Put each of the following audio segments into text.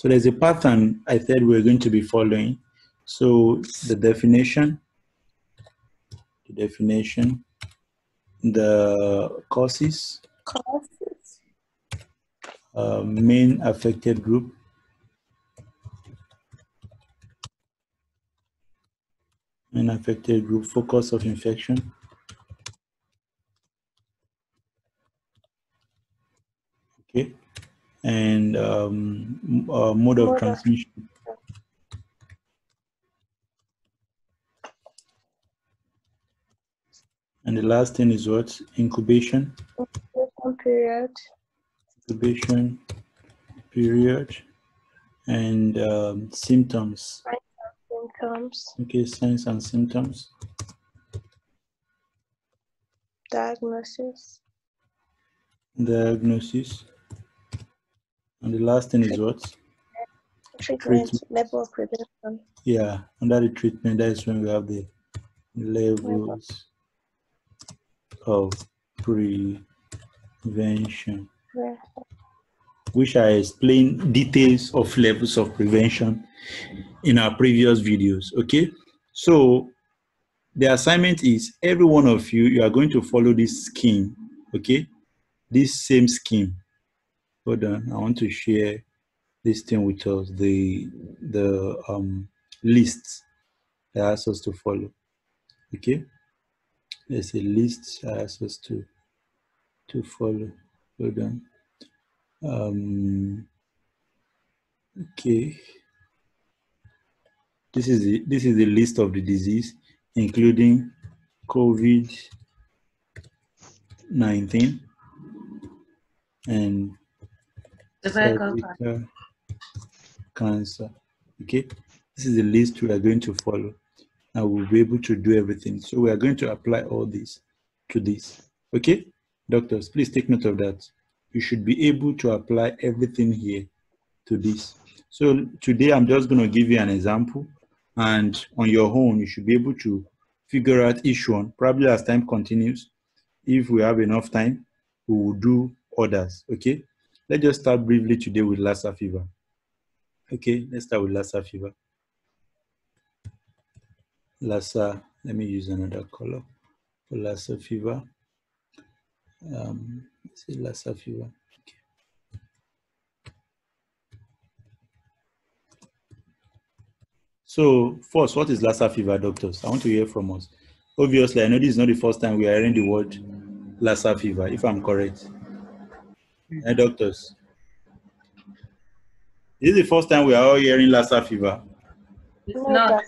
So there's a pattern I said we're going to be following. So the definition, the definition, the causes, Causes. uh, main affected group, main affected group, focus of infection, okay, and um, uh, mode of transmission. And the last thing is what? Incubation. Incubation period. incubation period and um, symptoms. Symptoms. Okay, signs and symptoms. Diagnosis. Diagnosis. And the last thing is what? Treatment. Treatment. Level of prevention. Yeah, under the treatment, that is when we have the levels of prevention, Yeah. which I explained details of levels of prevention in our previous videos. Okay, so the assignment is every one of you, you are going to follow this scheme. Okay, this same scheme. Hold on, I want to share this thing with us. The the um list that asks us to follow. Okay, there's a list that asks us to to follow. Hold on. Um. Okay. This is the this is the list of the disease, including COVID nineteen and cervical cancer. Okay, this is the list we are going to follow, and we'll be able to do everything. So we are going to apply all this to this. Okay, doctors, please take note of that. You should be able to apply everything here to this. So today I'm just going to give you an example, and on your own you should be able to figure out each one. Probably as time continues, if we have enough time, we will do others. Okay. Let's just start briefly today with Lassa fever. Okay, let's start with Lassa fever. Lassa, let me use another color for Lassa fever. Um, let's say Lassa fever. Okay. So, first, what is Lassa fever, doctors? I want to hear from us. Obviously, I know this is not the first time we are hearing the word Lassa fever, if I'm correct. Eh, doctors? This is the first time we are all hearing Lassa fever. It's not.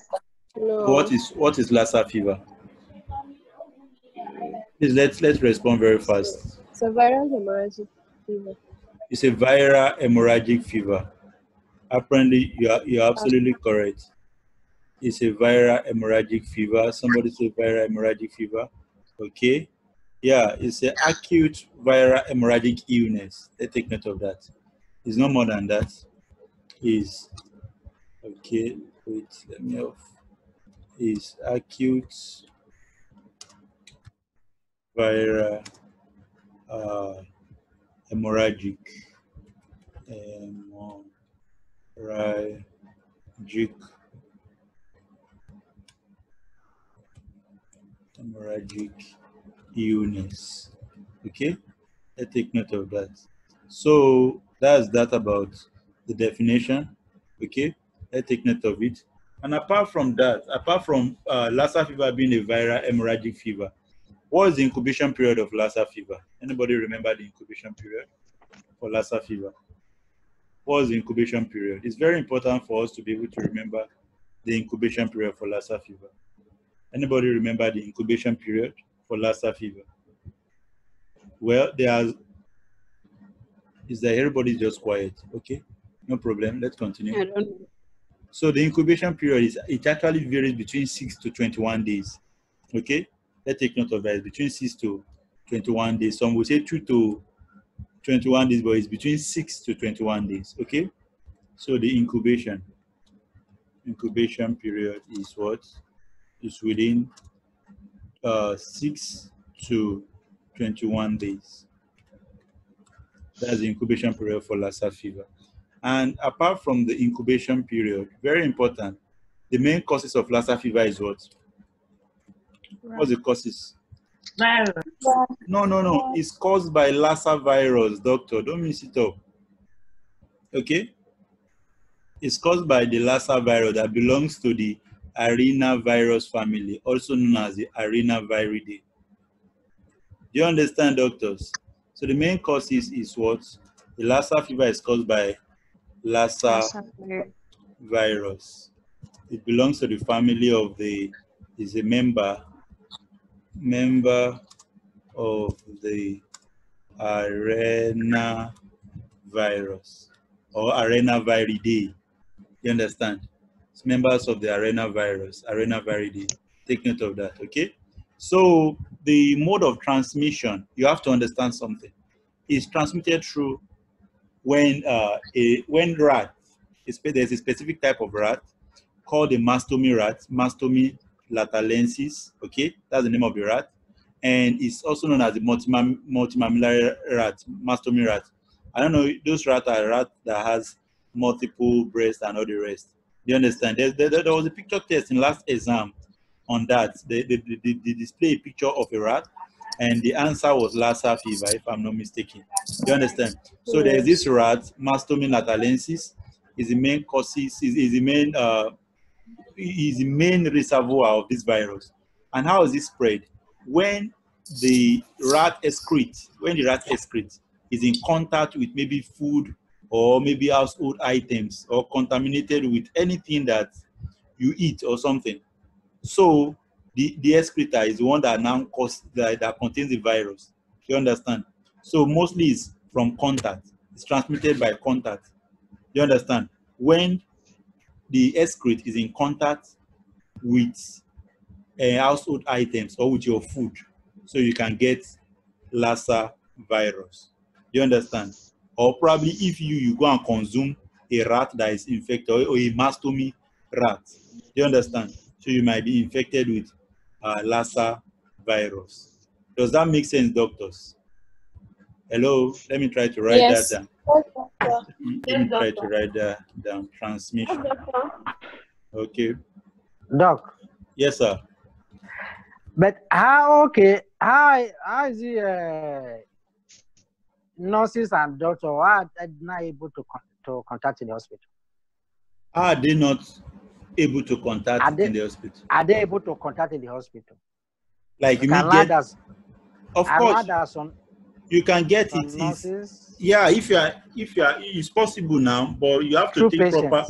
No. What is what is Lassa fever? Please let's let's respond very fast. It's a viral hemorrhagic fever. It's a viral hemorrhagic fever. Apparently, you are you are absolutely correct. It's a viral hemorrhagic fever. Somebody say viral hemorrhagic fever. Okay. Yeah, it's an acute viral hemorrhagic illness. Let's take note of that. It's no more than that. Is okay. Wait, let me off. Is acute viral uh, hemorrhagic hemorrhagic hemorrhagic illness. Okay, let's take note of that. So that's that about the definition. Okay, let's take note of it. And apart from that, apart from uh, Lassa fever being a viral hemorrhagic fever, what is the incubation period of Lassa fever? Anybody remember the incubation period for Lassa fever? What is the incubation period? It's very important for us to be able to remember the incubation period for Lassa fever. Anybody remember the incubation period for Lassa fever? Well, there are, is that everybody's just quiet? Okay, no problem. Let's continue. So the incubation period is it actually varies between six to 21 days. Okay, let's take note of that. Between six to 21 days. Some will say two to 21 days, but it's between six to 21 days. Okay, so the incubation incubation period is what is within uh, six to 21 days. That's the incubation period for Lassa fever. And apart from the incubation period, very important, the main causes of Lassa fever is what? What's the causes? Virus. No, no, no. It's caused by Lassa virus, doctor. Don't mix it up. Okay? It's caused by the Lassa virus that belongs to the arena virus family, also known as the arenaviridae. Do you understand, doctors? So the main causes is what? The Lassa fever is caused by Lassa virus. It belongs to the family of the, is a member, member of the arena virus or arenaviridae. You understand? Members of the arena virus, arenaviridae. Take note of that, okay? So the mode of transmission, you have to understand something. Is transmitted through when uh, a when rat, there's a specific type of rat called a mastomy rat, mastomy natalensis, okay? That's the name of the rat. And it's also known as the multimam- multimammillary rat, mastomy rat. I don't know, those rats are rat that has multiple breasts and all the rest. You understand? There, there, there was a picture test in last exam on that. They, they, they, they- display a picture of a rat and the answer was Lassa fever, if I'm not mistaken. You understand? So there's this rat, Mastomy natalensis, is the main causes, is, is the main uh, is the main reservoir of this virus. And how is it spread? When the rat excrete, when the rat excrete is in contact with maybe food or maybe household items or contaminated with anything that you eat or something. So the, the excreta is the one that now cause that, that contains the virus. You understand? So mostly it's from contact. It's transmitted by contact. You understand? When the excrete is in contact with uh, household items or with your food, so you can get Lassa virus. You understand? Or probably if you, you go and consume a rat that is infected or, or a mastomy rat. Do you understand? So you might be infected with uh, Lassa virus. Does that make sense, doctors? Hello, let me try to write Yes. that down. Yes. Let me try to write that down. Transmission. Yes, doctor. Okay. Doc, Yes, sir. but how okay? How how is the uh, nurses and doctor are not able to con- to contact in the hospital? Are they not able to contact Are they- in the hospital? Are they able to contact in the hospital? Like you Can immediate, others, of course, some, you can get it. nurses yeah, if you are, if you are, it's possible now, but you have to take patients? proper.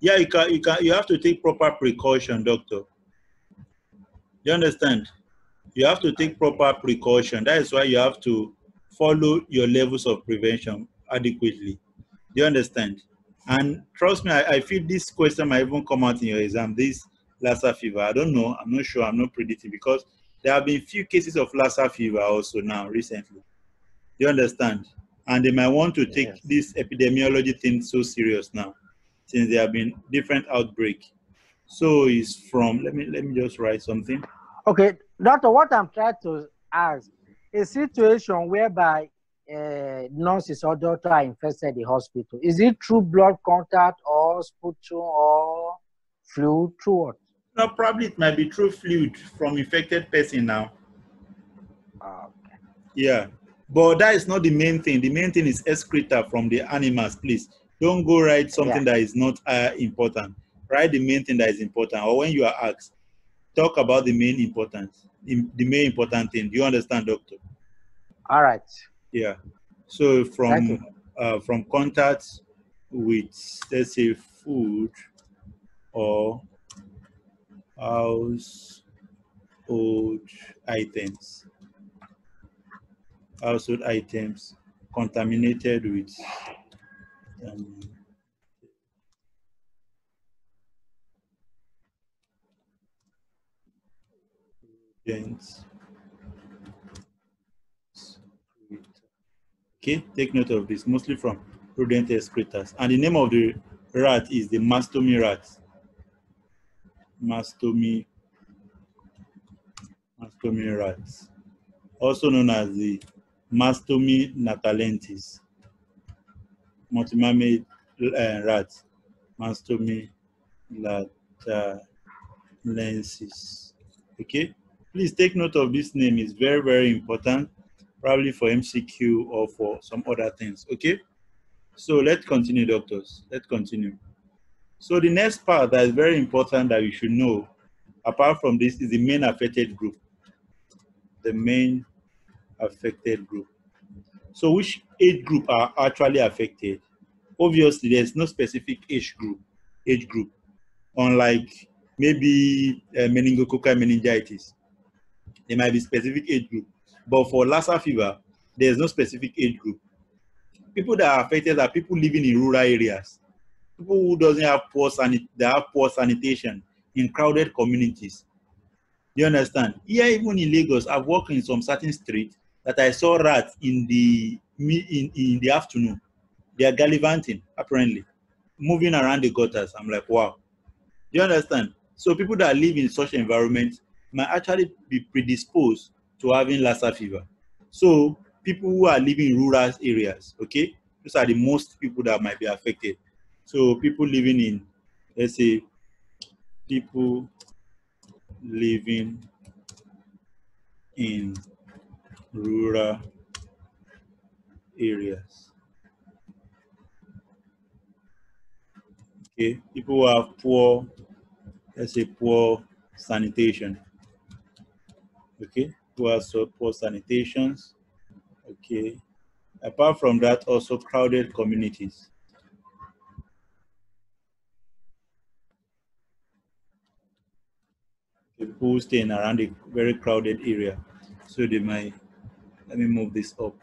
Yeah, you can, you can, you have to take proper precaution, doctor. You understand? You have to take proper precaution. That is why you have to follow your levels of prevention adequately. Do you understand? And trust me, I, I feel this question might even come out in your exam. This Lassa fever. I don't know. I'm not sure. I'm not predicting because there have been few cases of Lassa fever also now recently. Do you understand? And they might want to take Yes. this epidemiology thing so serious now, since there have been different outbreak. So it's from. Let me let me just write something. Okay, doctor, what I'm trying to ask a situation whereby uh, nurses or doctor are infested in the hospital. Is it through blood contact or sputum or fluid? Through what? No, probably it might be through fluid from infected person now. Uh, Yeah, but that is not the main thing. The main thing is excreta from the animals. Please don't go write something Yeah. that is not uh, important. Write the main thing that is important. Or when you are asked, talk about the main important, the main important thing. Do you understand, doctor? all right. Yeah. So from uh, from contact with let's say food or household items, household items contaminated with um, Okay, take note of this, mostly from rodent excretors. And the name of the rat is the mastomy rat. Mastomy, mastomy rat, also known as the mastomy natalensis, multimammate uh, rat, mastomy natalensis. Okay, please take note of this name. It's very, very important, probably for MCQ or for some other things. Okay, so let's continue, doctors. Let's continue. So the next part that is very important that you should know, apart from this, is the main affected group. The main affected group. So which age group are actually affected? Obviously, there's no specific age group. Age group, unlike maybe uh, meningococcal meningitis, there might be specific age group. But for Lassa fever, there's no specific age group. People that are affected are people living in rural areas, people who doesn't have poor sanit they have poor sanitation in crowded communities. You understand? Here, even in Lagos, I've walked in some certain street that I saw rats in the in, in the afternoon. They are gallivanting, apparently, moving around the gutters. I'm like, wow. Do you understand? So people that live in such environments might actually be predisposed to having Lassa fever. So people who are living in rural areas, okay, those are the most people that might be affected. So people living in, let's say, people living in rural areas. Okay, people who have poor, let's say poor sanitation. Okay, poor sanitations. Okay, apart from that, also crowded communities. People staying around a very crowded area. So they might, let me move this up.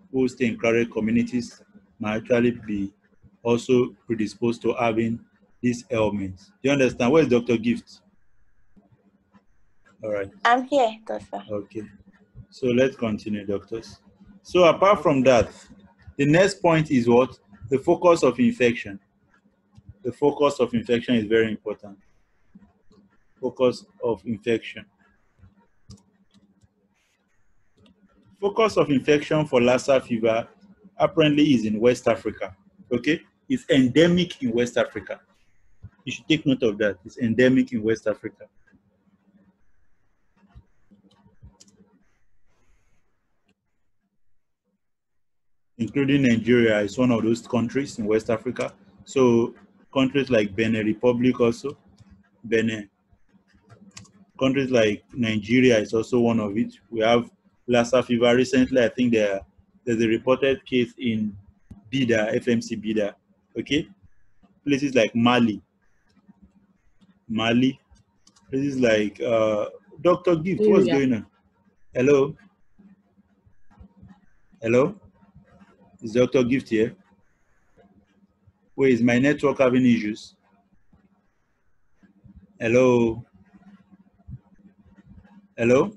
People stay in crowded communities might actually be also predisposed to having these ailments. Do you understand? Where is Dr. Gift? All right. I'm here, doctor. Okay. So let's continue, doctors. So apart from that, the next point is what? The focus of infection. The focus of infection is very important. Focus of infection. Focus of infection for Lassa fever apparently is in West Africa. Okay? It's endemic in West Africa. You should take note of that. It's endemic in West Africa. Including Nigeria is one of those countries in West Africa. So countries like Benin Republic also, Benin. Countries like Nigeria is also one of it. We have Lassa fever. Recently, I think there, there's a reported case in Bida, FMC Bida. Okay? Places like Mali. Mali. Places like uh, Dr. Gift, what's Yeah. going on? Hello? Hello? Is Dr. Gift here? Wait, is my network having issues? Hello? Hello?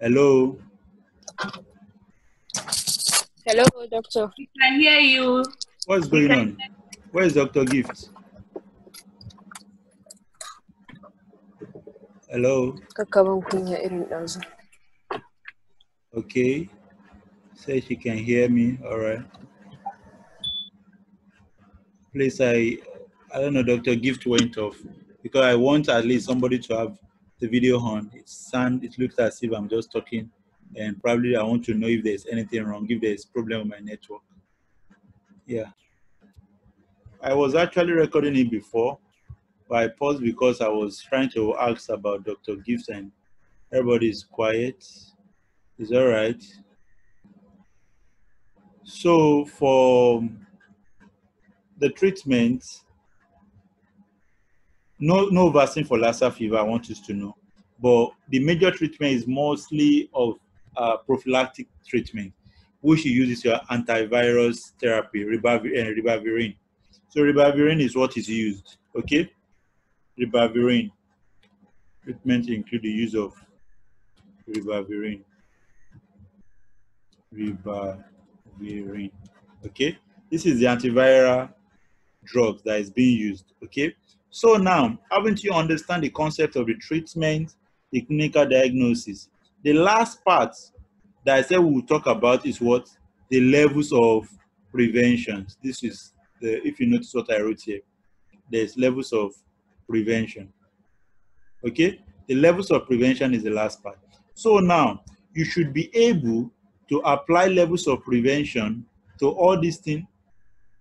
Hello? Hello, doctor. We can hear you. What's going on? Where is Dr. Gift? Hello? Kakkaban kunya irin. Okay. Say she can hear me. All right. Please, I I don't know. Dr. Gift went off because I want at least somebody to have the video on. It sound it looks as if I'm just talking, and probably I want to know if there's anything wrong, if there's problem with my network. Yeah. I was actually recording it before, but I paused because I was trying to ask about Dr. Gift, and everybody is quiet. It's all right. So for the treatment, no no vaccine for Lassa fever. I want you to know, but the major treatment is mostly of uh, prophylactic treatment, which you use is your antivirus therapy, uh, ribavirin. So ribavirin is what is used. Okay, ribavirin treatment include the use of ribavirin. Ribavirin. Okay, this is the antiviral drug that is being used. Okay, so now haven't you understand the concept of the treatment, the clinical diagnosis? The last part that I said we will talk about is what the levels of prevention. This is the, if you notice what I wrote here, there's levels of prevention. Okay, the levels of prevention is the last part. So now you should be able to apply levels of prevention to all these things.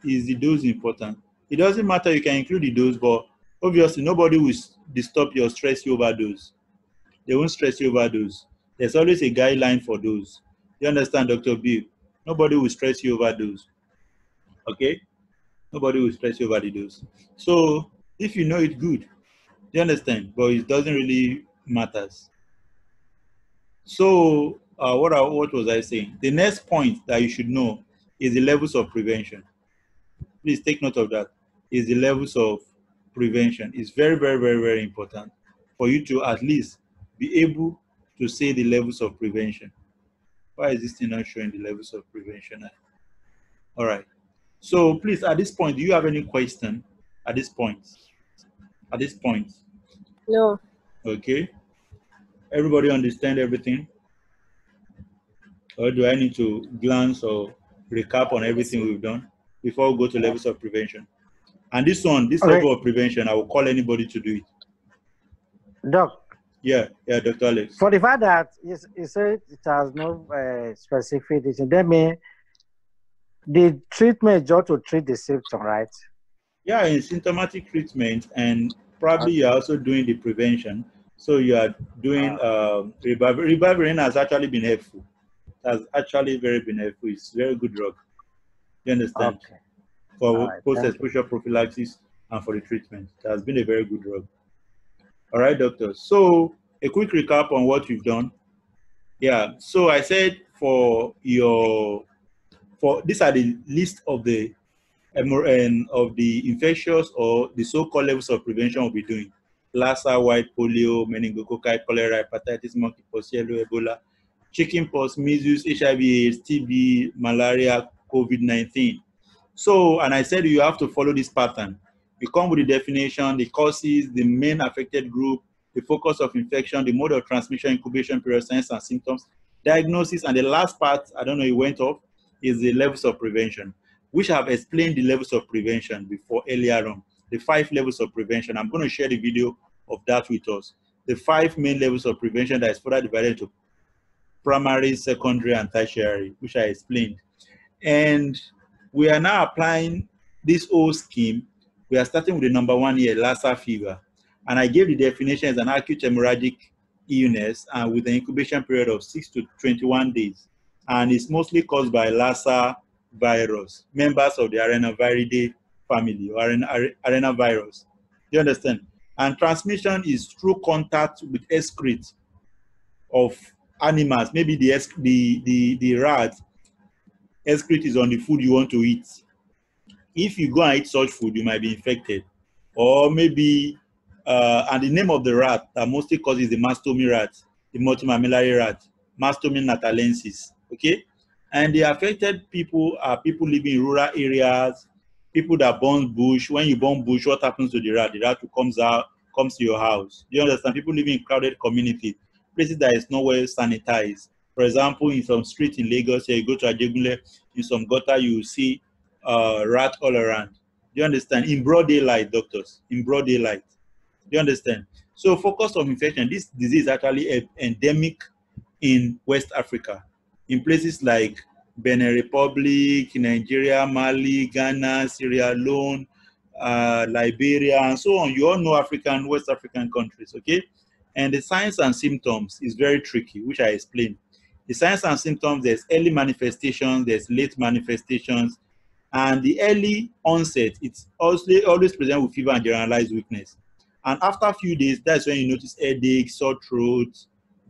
Is the dose important? It doesn't matter, you can include the dose, but obviously nobody will disturb your stress you overdose. They won't stress you overdose. There's always a guideline for those. You understand, Dr. B? Nobody will stress you overdose. Okay? Nobody will stress you over the dose. So if you know it, good. You understand? But it doesn't really matters. So uh, what, I, what was I saying? The next point that you should know is the levels of prevention. Please take note of that. Is the levels of prevention. It's very, very, very, very important for you to at least be able to say the levels of prevention. Why is this thing not showing the levels of prevention? All right. So please, at this point, do you have any question at this point? At this point? No. Okay. Everybody understand everything? Or do I need to glance or recap on everything we've done before we go to levels of prevention? And this one, this Okay. level of prevention, I will call anybody to do it. Doc, Yeah, yeah, Dr. Alex. for the fact that you, said it has no uh, specific reason, that means the treatment is just to treat the symptom, right? Yeah, in symptomatic treatment, and probably you're also doing the prevention. So you are doing ribav- ribavirin has actually been helpful. Has actually very been helpful. It's very good drug. You understand? Okay. For right, post-exposure prophylaxis and for the treatment. It has been a very good drug. All right, doctor. So a quick recap on what we've done. Yeah. So I said for your for these are the list of the and of the infectious or the so-called levels of prevention we'll be doing. Lassa, white polio, meningococci, cholera, hepatitis, monkeypox, yellow, Ebola, chickenpox, measles, HIV, AIDS, TB, malaria, COVID-19. So, and I said you have to follow this pattern. You come with the definition, the causes, the main affected group, the focus of infection, the mode of transmission, incubation period, signs and symptoms, diagnosis, and the last part, I don't know, it went off, is the levels of prevention, which I have explained the levels of prevention before earlier on. The five levels of prevention. I'm going to share the video of that with us. The five main levels of prevention that is further divided into primary, secondary, and tertiary, which I explained. And we are now applying this whole scheme. We are starting with the number one here, Lassa fever. And I gave the definition as an acute hemorrhagic illness and with an incubation period of 6 to 21 days. And it's mostly caused by Lassa virus, members of the arenaviridae family or arena, arenavirus. You understand? And transmission is through contact with excrete of animals, maybe the, the, the, the rat excrete is on the food you want to eat. If you go and eat such food, you might be infected. Or maybe, uh, and the name of the rat that mostly causes the mastomy rat, the multimammillary rat, Mastomy natalensis. Okay? And the affected people are people living in rural areas, people that burn bush. When you burn bush, what happens to the rat? The rat comes out, comes to your house. Do you understand? People living in crowded community, places that is nowhere sanitized. For example, in some street in Lagos, you go to Ajegunle, in some gutter, you see uh, rat all around. Do you understand? In broad daylight, doctors, in broad daylight. Do you understand? So focus on infection. This disease is actually endemic in West Africa, in places like Benin Republic, Nigeria, Mali, Ghana, Sierra Leone, uh, Liberia, and so on. You all know African, West African countries, okay? And the signs and symptoms is very tricky, which I explained. The signs and symptoms, there's early manifestations, there's late manifestations, and the early onset, it's also always present with fever and generalized weakness. And after a few days, that's when you notice headache, sore throat,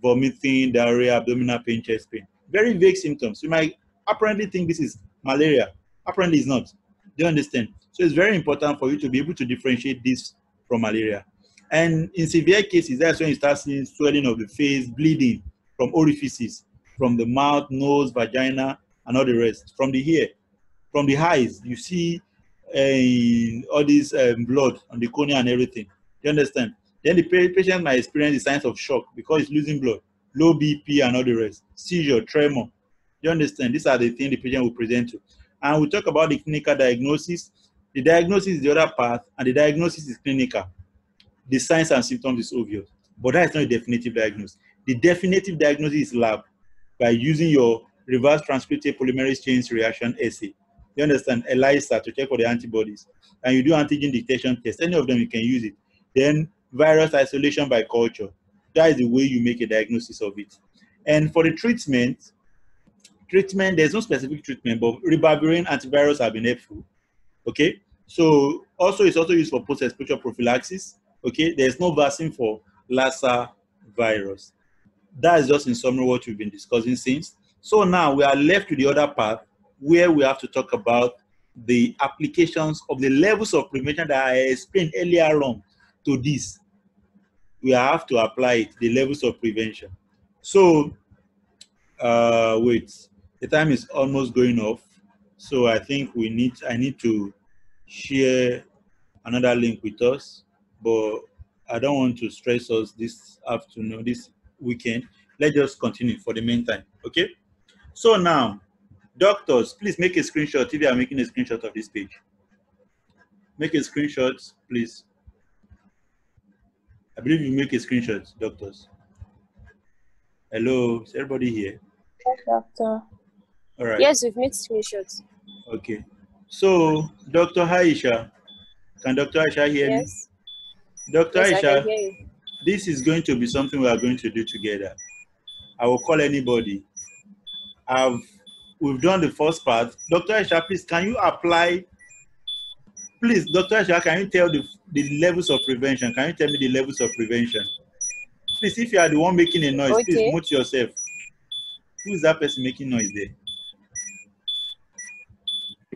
vomiting, diarrhea, abdominal pain, chest pain. Very vague symptoms. You might apparently think this is malaria. Apparently, it's not. Do you understand? So it's very important for you to be able to differentiate this from malaria. And in severe cases, that's when you start seeing swelling of the face, bleeding from orifices, from the mouth, nose, vagina, and all the rest. From the hair, from the eyes, you see uh, all this um, blood on the cornea and everything. You understand? Then the patient might experience the signs of shock because it's losing blood, low BP, and all the rest. Seizure, tremor. You understand? These are the things the patient will present to. And we talk about the clinical diagnosis. The diagnosis is the other part, and the diagnosis is clinical. The signs and symptoms is obvious, but that is not a definitive diagnosis. The definitive diagnosis is lab by using your reverse transcriptase polymerase chain reaction assay. You understand? ELISA to check for the antibodies. And you do antigen detection test. Any of them, you can use it. Then virus isolation by culture. That is the way you make a diagnosis of it. And for the treatment, treatment, there's no specific treatment, but ribavirin antivirus have been helpful. Okay? So also it's also used for post-exposure prophylaxis. Okay, there's no vaccine for Lassa virus. That is just in summary what we've been discussing since. So now we are left to the other part where we have to talk about the applications of the levels of prevention that I explained earlier on to this. We have to apply it, the levels of prevention. So, uh, wait, the time is almost going off. So I think we need, I need to share another link with us, but I don't want to stress us this afternoon, this weekend. Let's just continue for the meantime, okay? So now, doctors, please make a screenshot if you are making a screenshot of this page. Make a screenshot, please. I believe you make a screenshot, doctors. Hello, is everybody here? Yes, doctor. All right. Yes, we've made screenshots. Okay. So, Dr. Aisha, can Dr. Aisha hear Yes. Dr. Yes, Aisha, can hear you. this is going to be something we are going to do together. I will call anybody. I've we've done the first part. Dr. Aisha, please can you apply? Please, Dr. Aisha, can you tell the, the levels of prevention? Can you tell me the levels of prevention? Please, if you are the one making a noise, please mute yourself. Who is that person making noise there?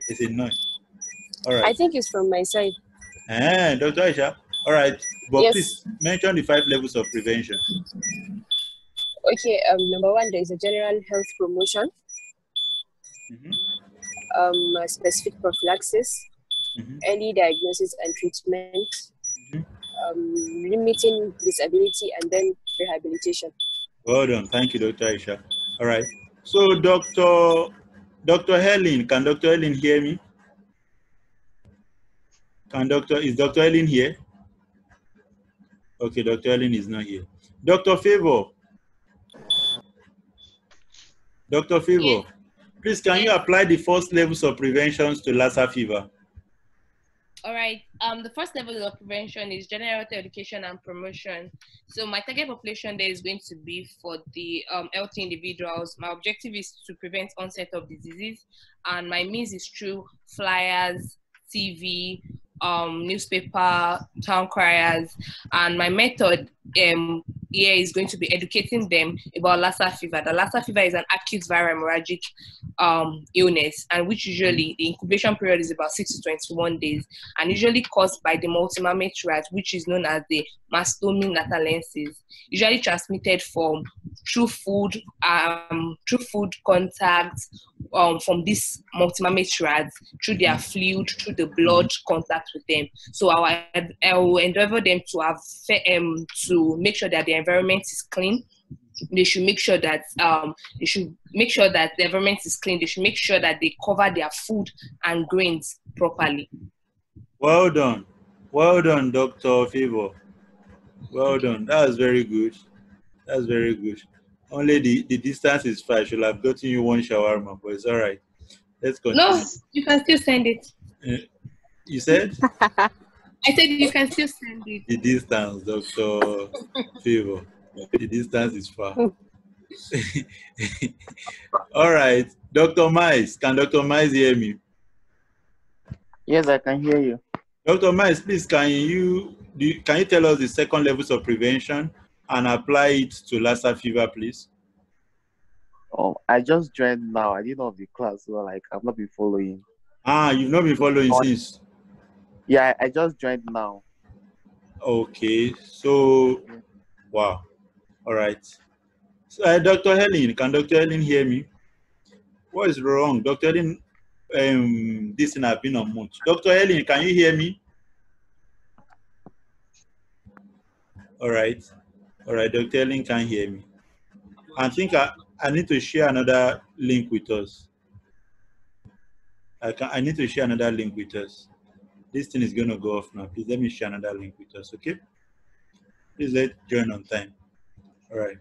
It's a noise. All right. I think it's from my side. Ah, Dr. Aisha. All right. But Yes. please mention the five levels of prevention. Okay, um, number one, there is a general health promotion, Mhm, um, specific prophylaxis, mhm, early diagnosis and treatment, mhm. um, limiting disability, and then rehabilitation. Well done. Thank you, Dr. Aisha. All right. So, Dr. Dr. Helen, can Dr. Helen hear me? Can Dr. Is Dr. Helen here? Okay, Dr. Helen is not here. Dr. Favor. Dr. Favor, Yes. please can you apply the first levels of preventions to Lassa fever? All right. Um, the first level of prevention is general education and promotion. So my target population there is going to be for the um, healthy individuals. My objective is to prevent onset of diseases, and my means is through flyers, TV, um, newspaper, town criers, and my method um, here is going to be educating them about Lassa fever. The Lassa fever is an acute viral hemorrhagic um, illness, and which usually the incubation period is about six to 21 days, and usually caused by the multimammate rat, which is known as the Mastomy natalensis, usually transmitted from through food, um, through food contact, um, from this multimammate through their fluid, through the blood contact with them. So I, I will endeavor them to have um, to make sure that the environment is clean. They should make sure that um, they should make sure that the environment is clean. They should make sure that they cover their food and grains properly. Well done. Well done, Dr. Favor. Well done. That's very good. That's very good. Only the, the distance is far. I should have gotten you one shawarma, but it's all right. Let's continue. No, you can still send it. Uh, You said I said you can still send it. the distance, Dr. Favor. The distance is far. all right. Dr. Mice. Can Dr. Mice hear me? Yes, I can hear you. Dr. Mice, please, can you, do you can you tell us the second levels of prevention and apply it to Lassa fever, please? Oh, I just joined now. I didn't know of the class, so like I've not been following. Ah, you've not been following Oh. since. Yeah, I just joined now. Okay, so wow. All right. So, uh, Dr. Helen, can Dr. Helen hear me? What is wrong? Dr. Helen, um, this thing has been on mute. Dr. Helen, can you hear me? All right. All right, Dr. Helen can hear me. I think I, I need to share another link with us. I can I need to share another link with us. This thing is gonna go off now. Please let me share another link with us, okay? Please let join on time. All right.